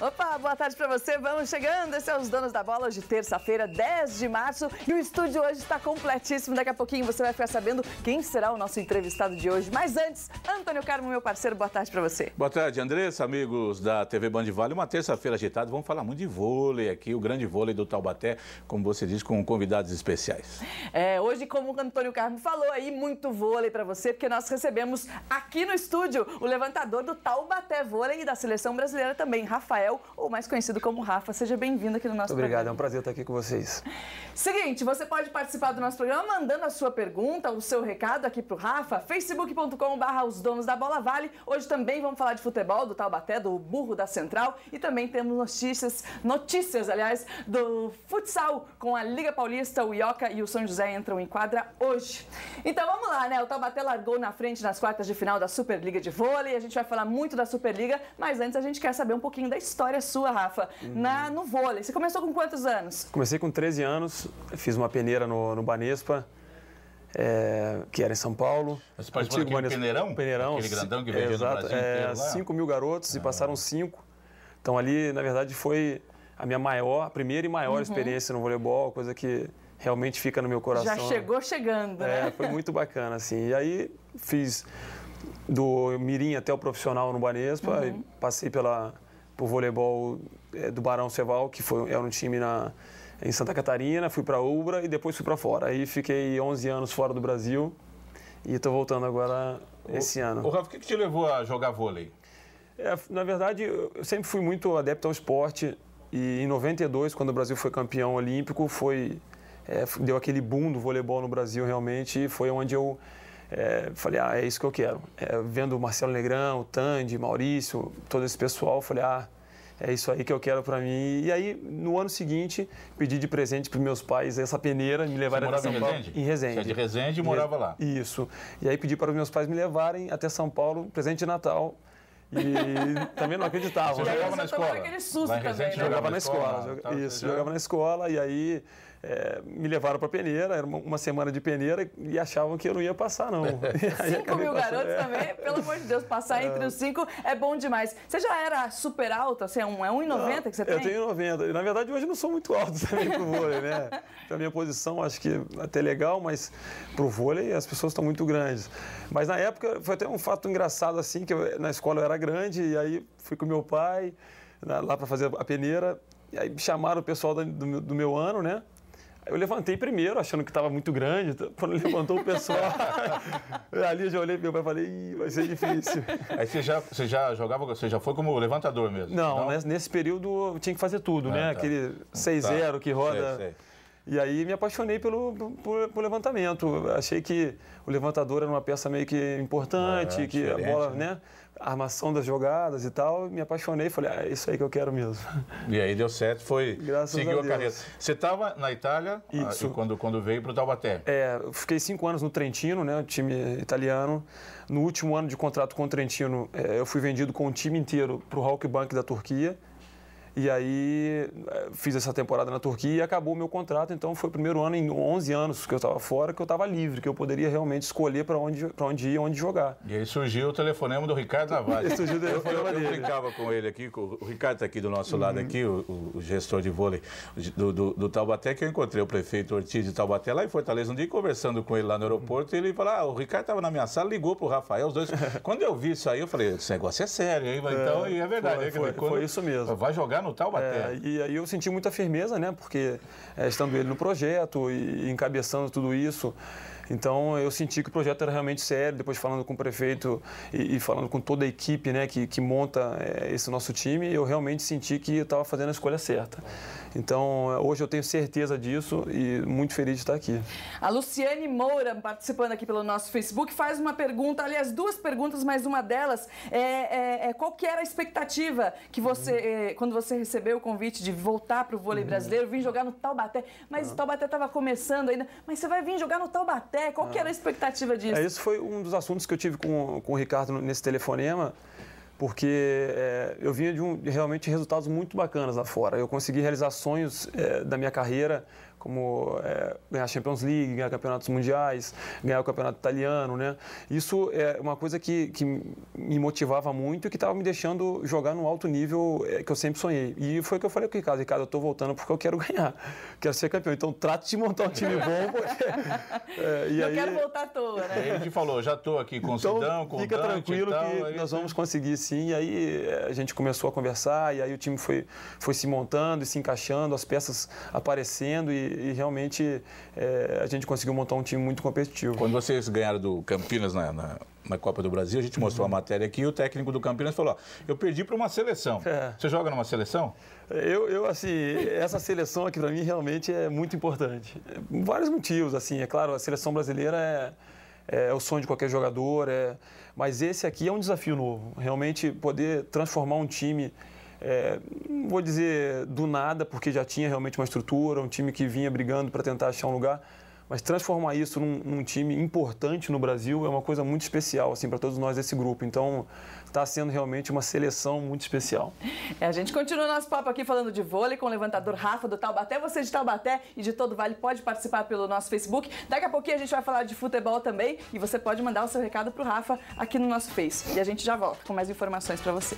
Opa, boa tarde para você. Vamos chegando. Esse é os Donos da Bola hoje, terça-feira, 10 de março. E o estúdio hoje está completíssimo. Daqui a pouquinho você vai ficar sabendo quem será o nosso entrevistado de hoje. Mas antes, Antônio Carmo, meu parceiro, boa tarde para você. Boa tarde, Andressa, amigos da TV Band Vale. Uma terça-feira agitada. Vamos falar muito de vôlei aqui, o grande vôlei do Taubaté, como você diz, com convidados especiais. É, hoje, como o Antônio Carmo falou aí, muito vôlei para você, porque nós recebemos aqui no estúdio o levantador do Taubaté Vôlei e da seleção brasileira também, Rafael Rafael, ou mais conhecido como Rafa. Seja bem-vindo aqui no nosso Muito obrigado, programa. é um prazer estar aqui com vocês. Seguinte, você pode participar do nosso programa mandando a sua pergunta, o seu recado aqui pro Rafa, facebook.com.br os donos da bola vale. Hoje também vamos falar de futebol, do Taubaté, do Burro da Central e também temos notícias, notícias, aliás, do futsal com a Liga Paulista, o Ioca e o São José entram em quadra hoje. Então vamos lá, né? O Taubaté largou na frente nas quartas de final da Superliga de vôlei. A gente vai falar muito da Superliga, mas antes a gente quer saber um pouquinho da história sua, Rafa, uhum. na, no vôlei. Você começou com quantos anos? Comecei com 13 anos, fiz uma peneira no, no Banespa. É, que era em São Paulo. Você participou daquele Banespa, peneirão? Peneirão. Aquele grandão que veio exato, no Brasil é, inteiro 5 mil garotos ah. e passaram 5. Então ali, na verdade, foi a minha maior, a primeira e maior uhum. experiência no voleibol, coisa que realmente fica no meu coração. Já chegou chegando, né? É, foi muito bacana, assim. E aí fiz do mirim até o profissional no Banespa, uhum. passei pela por voleibol é, do Barão Ceval, que foi, era um time na, em Santa Catarina, fui para Ubra e depois fui para fora. Aí fiquei 11 anos fora do Brasil e estou voltando agora esse o, ano. O Rafa, o que, que te levou a jogar vôlei? É, na verdade, eu sempre fui muito adepto ao esporte e em 92, quando o Brasil foi campeão olímpico, foi é, deu aquele boom do voleibol no Brasil realmente e foi onde eu é, falei, ah, é isso que eu quero. É, vendo o Marcelo Negrão, o Tandy, Maurício, todo esse pessoal, falei, ah, é isso aí que eu quero para mim. E aí, no ano seguinte, pedi de presente para meus pais essa peneira, me levaram até São em Paulo. Resende? Em Resende. Você é de Resende e morava lá? Isso. E aí pedi para os meus pais me levarem até São Paulo, presente de Natal. E também não acreditava. Você jogava na escola? Aquele susto também, né? Jogava na escola. escola. Isso, jogava na escola. E aí é, me levaram para peneira, era uma, uma, semana de peneira e achavam que eu não ia passar, não. cinco mil garotos é. também, pelo amor de Deus, passar entre os cinco é bom demais. Você já era super alto, assim, é 1,90 que você tem? Eu tenho 90. Na verdade, hoje não sou muito alto também pro vôlei, né? Pra minha posição, acho que até legal, mas pro vôlei as pessoas estão muito grandes. Mas na época foi até um fato engraçado, assim, que eu, na escola eu era grande e aí fui com meu pai lá para fazer a peneira. E aí chamaram o pessoal do, do meu ano, né? Eu levantei primeiro, achando que estava muito grande. Quando levantou o pessoal, ali eu já olhei meu pai e falei, vai ser difícil. Aí você já, você já jogava, você já foi como levantador mesmo? Não, Não? Nesse, período eu tinha que fazer tudo, ah, né? Tá. Aquele 6-0 tá. que roda. Sei, sei. E aí me apaixonei pelo, por, por, levantamento. Achei que o levantador era uma peça meio que importante, é, que a bola, né? né? A armação das jogadas e tal. Me apaixonei e falei, ah, é isso aí que eu quero mesmo. E aí deu certo, foi. Graças seguiu a, a carreira. Você estava na Itália ah, isso. quando, quando veio para o Taubaté? É, fiquei cinco anos no Trentino, né? O time italiano. No último ano de contrato com o Trentino, é, eu fui vendido com o time inteiro para o Halkbank da Turquia. E aí eh, fiz essa temporada na Turquia e acabou o meu contrato. Então foi o primeiro ano em 11 anos que eu estava fora que eu estava livre, que eu poderia realmente escolher para onde, onde ir, onde jogar. E aí surgiu o telefonema do Ricardo Navarro. surgiu o telefonema eu, eu, eu brincava com ele aqui, o Ricardo está aqui do nosso uhum. lado aqui, o, o, gestor de vôlei do, do, do, Taubaté, que eu encontrei o prefeito Ortiz de Taubaté lá em Fortaleza um dia conversando com ele lá no aeroporto, e ele falou, ah, o Ricardo estava na minha sala, ligou para o Rafael, os dois. Quando eu vi isso aí, eu falei, esse negócio é sério, hein? Então, é, e é verdade. Foi, foi, foi isso mesmo. Vai jogar no Taubaté. É, e aí eu senti muita firmeza, né? Porque é, estando ele no projeto e encabeçando tudo isso, então eu senti que o projeto era realmente sério, depois falando com o prefeito e, e falando com toda a equipe né, que, que monta é, esse nosso time, eu realmente senti que eu estava fazendo a escolha certa. Então hoje eu tenho certeza disso e muito feliz de estar aqui. A Luciane Moura, participando aqui pelo nosso Facebook, faz uma pergunta, aliás, duas perguntas, mas uma delas é, é, é qual que era a expectativa que você, uhum. quando você recebeu o convite de voltar para o vôlei uhum. brasileiro, vir jogar no Taubaté, mas uhum. o Taubaté estava começando ainda, mas você vai vir jogar no Taubaté até? Qual que era a expectativa disso? É, esse foi um dos assuntos que eu tive com, com o Ricardo nesse telefonema, porque é, eu vinha de, um, de, realmente resultados muito bacanas lá fora. Eu consegui realizar sonhos é, da minha carreira como é, ganhar Champions League, ganhar campeonatos mundiais, ganhar o campeonato italiano, né? Isso é uma coisa que, que me motivava muito e que estava me deixando jogar no alto nível é, que eu sempre sonhei. E foi o que eu falei com o Ricardo, Ricardo, eu estou voltando porque eu quero ganhar, quero ser campeão. Então trate de montar um time bom, porque... É, e Não aí, quero voltar à toa, né? Ele te falou, já estou aqui com o então, Sidão, com fica o Dante tranquilo tal, que nós vamos conseguir sim. E aí é, a gente começou a conversar e aí o time foi, foi se montando e se encaixando, as peças aparecendo e, e realmente é, a gente conseguiu montar um time muito competitivo. Quando vocês ganharam do Campinas na, na, na Copa do Brasil, a gente mostrou uhum. a matéria aqui e o técnico do Campinas falou: eu perdi para uma seleção. É. Você joga numa seleção? Eu, eu, assim, essa seleção aqui para mim realmente é muito importante. Vários motivos, assim, é claro, a seleção brasileira é, é o sonho de qualquer jogador, é, mas esse aqui é um desafio novo. Realmente poder transformar um time é, não vou dizer do nada, porque já tinha realmente uma estrutura, um time que vinha brigando para tentar achar um lugar, mas transformar isso num, num, time importante no Brasil é uma coisa muito especial assim para todos nós desse grupo. Então está sendo realmente uma seleção muito especial. É, a gente continua nosso papo aqui falando de vôlei com o levantador Rafa do Taubaté. Você de Taubaté e de todo Vale pode participar pelo nosso Facebook. Daqui a pouquinho a gente vai falar de futebol também e você pode mandar o seu recado para o Rafa aqui no nosso Face. E a gente já volta com mais informações para você.